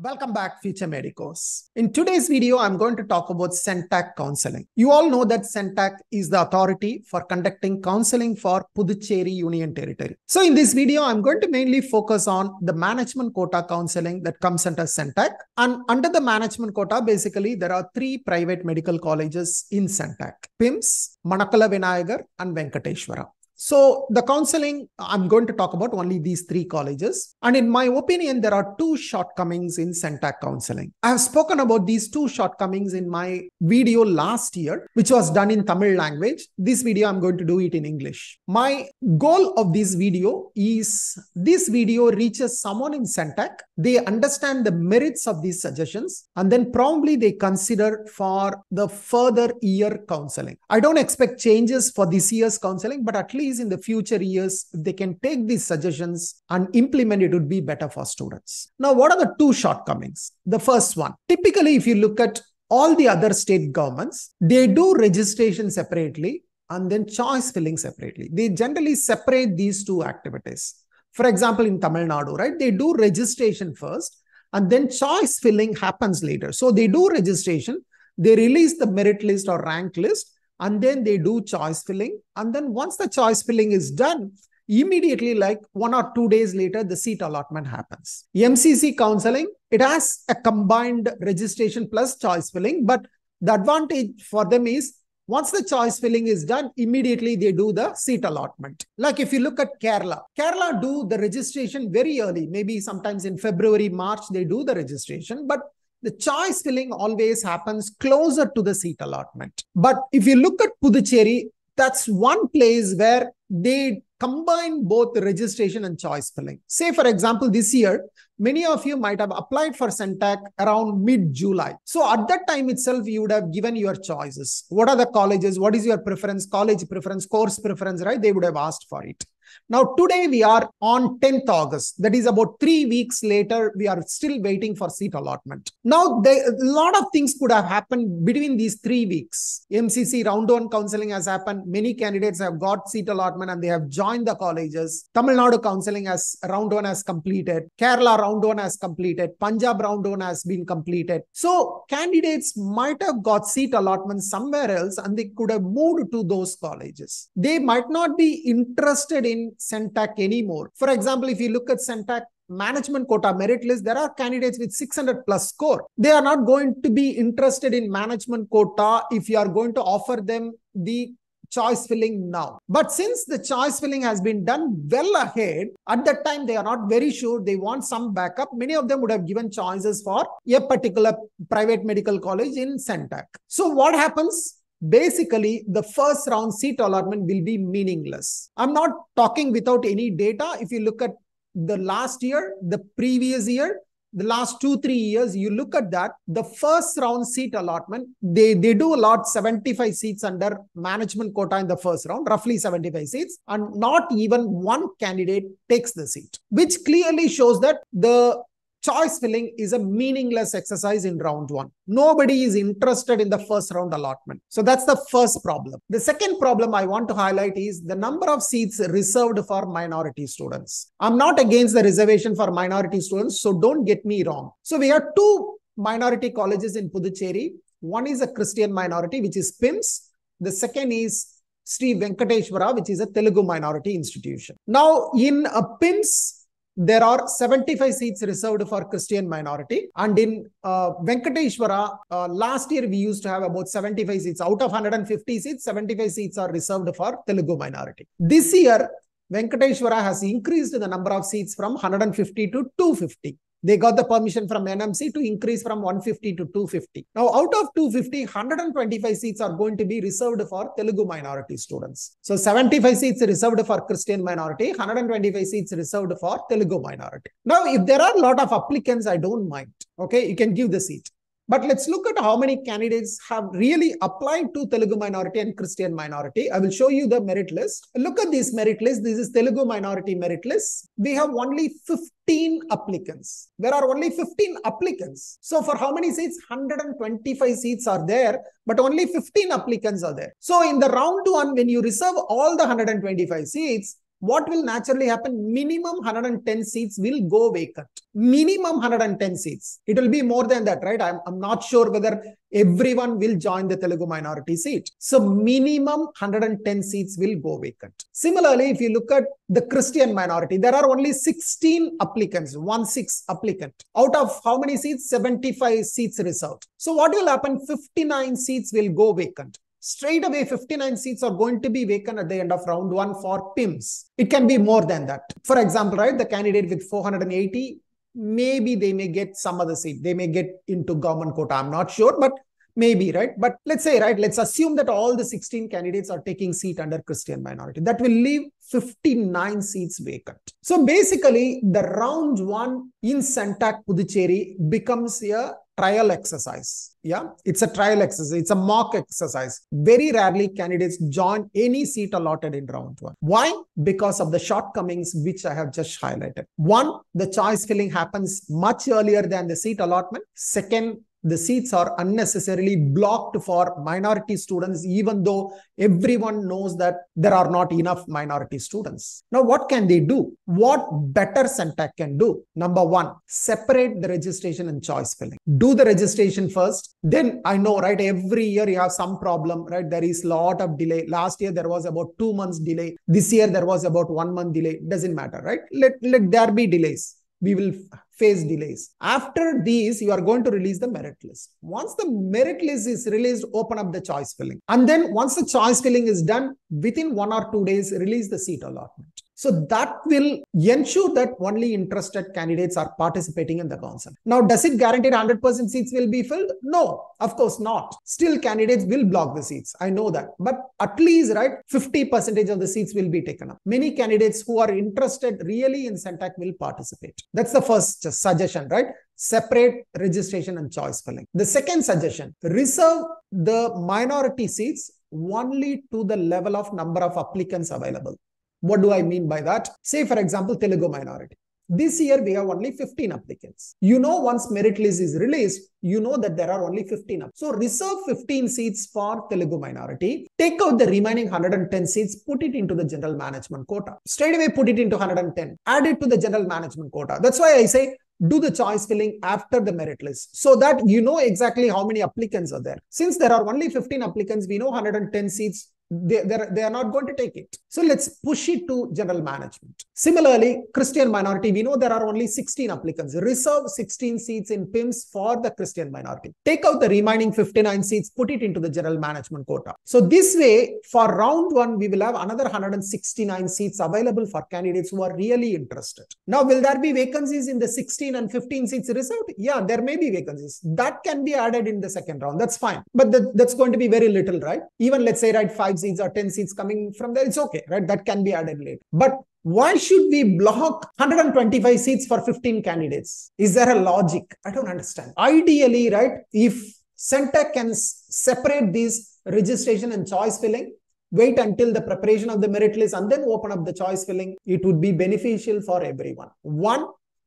Welcome back, Future Medicos. In today's video, I'm going to talk about CENTAC counseling. You all know that CENTAC is the authority for conducting counseling for Puducherry Union Territory. So in this video, I'm going to mainly focus on the management quota counseling that comes under CENTAC. And under the management quota, basically, there are three private medical colleges in CENTAC, PIMS, Manakula Vinayagar, and Venkateshwara. So the counseling, I'm going to talk about only these three colleges. And in my opinion, there are two shortcomings in CENTAC counseling. I have spoken about these two shortcomings in my video last year, which was done in Tamil language. This video, I'm going to do it in English. My goal of this video is this video reaches someone in CENTAC. They understand the merits of these suggestions and then probably they consider for the further year counseling. I don't expect changes for this year's counseling, but at least in the future years, if they can take these suggestions and implement it, would be better for students. Now, what are the two shortcomings? The first one, typically, if you look at all the other state governments, they do registration separately and then choice filling separately. They generally separate these two activities. For example, in Tamil Nadu, right, they do registration first and then choice filling happens later. So they do registration, they release the merit list or rank list, and then they do choice filling. And then once the choice filling is done, immediately like one or two days later, the seat allotment happens. MCC counseling, it has a combined registration plus choice filling, but the advantage for them is once the choice filling is done, immediately they do the seat allotment. Like if you look at Kerala, Kerala do the registration very early, maybe sometimes in February, March, they do the registration, but the choice filling always happens closer to the seat allotment. But if you look at Puducherry, that's one place where they combine both registration and choice filling. Say, for example, this year, many of you might have applied for CENTAC around mid-July. So at that time itself, you would have given your choices. What are the colleges? What is your preference? College preference, course preference, right? They would have asked for it. Now, today we are on 10th August. That is about three weeks later. We are still waiting for seat allotment. Now, a lot of things could have happened between these three weeks. MCC round one counseling has happened. Many candidates have got seat allotment and they have joined the colleges. Tamil Nadu counseling has round one has completed. Kerala round one has completed. Punjab round one has been completed. So candidates might have got seat allotment somewhere else and they could have moved to those colleges. They might not be interested in in CENTAC anymore. For example, if you look at CENTAC management quota merit list, there are candidates with 600 plus score. They are not going to be interested in management quota if you are going to offer them the choice filling now. But since the choice filling has been done well ahead, at that time they are not very sure they want some backup. Many of them would have given choices for a particular private medical college in CENTAC. So what happens? Basically the first round seat allotment will be meaningless. I'm not talking without any data. If you look at the last year, the previous year, the last two, three years, you look at that, the first round seat allotment, they, they do allot 75 seats under management quota in the first round, roughly 75 seats, and not even one candidate takes the seat, which clearly shows that the choice filling is a meaningless exercise in round one. Nobody is interested in the first round allotment. So that's the first problem. The second problem I want to highlight is the number of seats reserved for minority students. I'm not against the reservation for minority students, so don't get me wrong. So we have two minority colleges in Puducherry. One is a Christian minority, which is PIMS. The second is Sri Venkateshwara, which is a Telugu minority institution. Now, in a PIMS, there are 75 seats reserved for Christian minority. And in uh, Venkateshwara, uh, last year we used to have about 75 seats. Out of 150 seats, 75 seats are reserved for Telugu minority. This year, Venkateshwara has increased the number of seats from 150 to 250. They got the permission from NMC to increase from 150 to 250. Now, out of 250, 125 seats are going to be reserved for Telugu minority students. So, 75 seats reserved for Christian minority, 125 seats reserved for Telugu minority. Now, if there are a lot of applicants, I don't mind. Okay, you can give the seat. But let's look at how many candidates have really applied to Telugu minority and Christian minority. I will show you the merit list. Look at this merit list. This is Telugu minority merit list. We have only 15 applicants. There are only 15 applicants. So for how many seats? 125 seats are there, but only 15 applicants are there. So in the round one, when you reserve all the 125 seats, what will naturally happen? Minimum 110 seats will go vacant. Minimum 110 seats. It will be more than that, right? I'm, I'm not sure whether everyone will join the Telugu minority seat. So minimum 110 seats will go vacant. Similarly, if you look at the Christian minority, there are only 16 applicants, one six applicant. Out of how many seats? 75 seats reserved. So what will happen? 59 seats will go vacant straight away 59 seats are going to be vacant at the end of round one for PIMS. It can be more than that. For example, right, the candidate with 480, maybe they may get some other seat. They may get into government quota. I'm not sure, but maybe, right? But let's say, right, let's assume that all the 16 candidates are taking seat under Christian minority. That will leave 59 seats vacant. So basically, the round one in CENTAC Puducherry becomes a trial exercise. Yeah, it's a trial exercise. It's a mock exercise. Very rarely candidates join any seat allotted in round one. Why? Because of the shortcomings which I have just highlighted. One, the choice filling happens much earlier than the seat allotment. Second, the seats are unnecessarily blocked for minority students, even though everyone knows that there are not enough minority students. Now, what can they do? What better CENTAC can do? Number one, separate the registration and choice filling. Do the registration first. Then I know, right? Every year you have some problem, right? There is a lot of delay. Last year there was about two months delay. This year there was about one month delay. Doesn't matter, right? Let, let there be delays we will face delays. After these, you are going to release the merit list. Once the merit list is released, open up the choice filling. And then once the choice filling is done, within one or two days, release the seat allotment. So that will ensure that only interested candidates are participating in the council. Now, does it guarantee 100% seats will be filled? No, of course not. Still, candidates will block the seats. I know that. But at least, right, 50% of the seats will be taken up. Many candidates who are interested really in CENTAC will participate. That's the first suggestion, right? Separate registration and choice filling. The second suggestion, reserve the minority seats only to the level of number of applicants available. What do I mean by that? Say, for example, Telugu minority. This year, we have only 15 applicants. You know, once merit list is released, you know that there are only 15. So reserve 15 seats for Telugu minority. Take out the remaining 110 seats, put it into the general management quota. Straight away, put it into 110. Add it to the general management quota. That's why I say do the choice filling after the merit list so that you know exactly how many applicants are there. Since there are only 15 applicants, we know 110 seats they, they are not going to take it. So let's push it to general management. Similarly, Christian minority, we know there are only 16 applicants. Reserve 16 seats in PIMS for the Christian minority. Take out the remaining 59 seats, put it into the general management quota. So this way, for round one, we will have another 169 seats available for candidates who are really interested. Now, will there be vacancies in the 16 and 15 seats reserved? Yeah, there may be vacancies. That can be added in the second round. That's fine. But that, that's going to be very little, right? Even let's say, right, five seats or 10 seats coming from there, it's okay, right? That can be added later. But why should we block 125 seats for 15 candidates? Is there a logic? I don't understand. Ideally, right, if CENTAC can separate these registration and choice filling, wait until the preparation of the merit list and then open up the choice filling, it would be beneficial for everyone. One,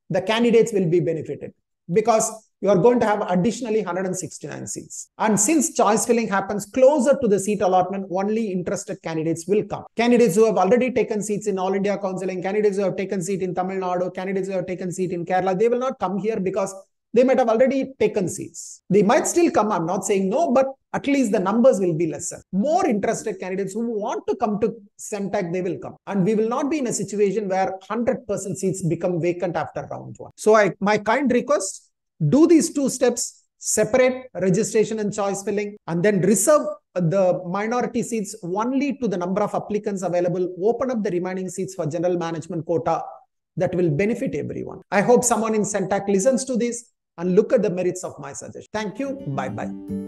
the candidates will be benefited because you are going to have additionally 169 seats. And since choice filling happens closer to the seat allotment, only interested candidates will come. Candidates who have already taken seats in All India Counseling, candidates who have taken seat in Tamil Nadu, candidates who have taken seat in Kerala, they will not come here because they might have already taken seats. They might still come. I'm not saying no, but at least the numbers will be lesser. More interested candidates who want to come to CENTAC, they will come. And we will not be in a situation where 100% seats become vacant after round one. So I, my kind request, do these two steps, separate registration and choice filling, and then reserve the minority seats only to the number of applicants available, open up the remaining seats for general management quota that will benefit everyone. I hope someone in CENTAC listens to this and look at the merits of my suggestion. Thank you. Bye-bye.